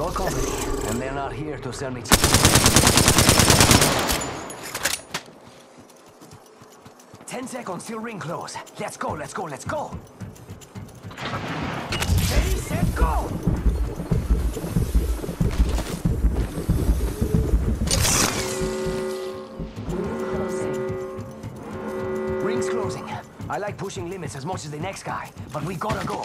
Company, and they're not here to sell me. Ten seconds till ring close. Let's go, let's go, let's go. Ready, set, go! Ring's closing. I like pushing limits as much as the next guy, but we gotta go.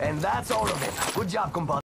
And that's all of it. Good job, compadre.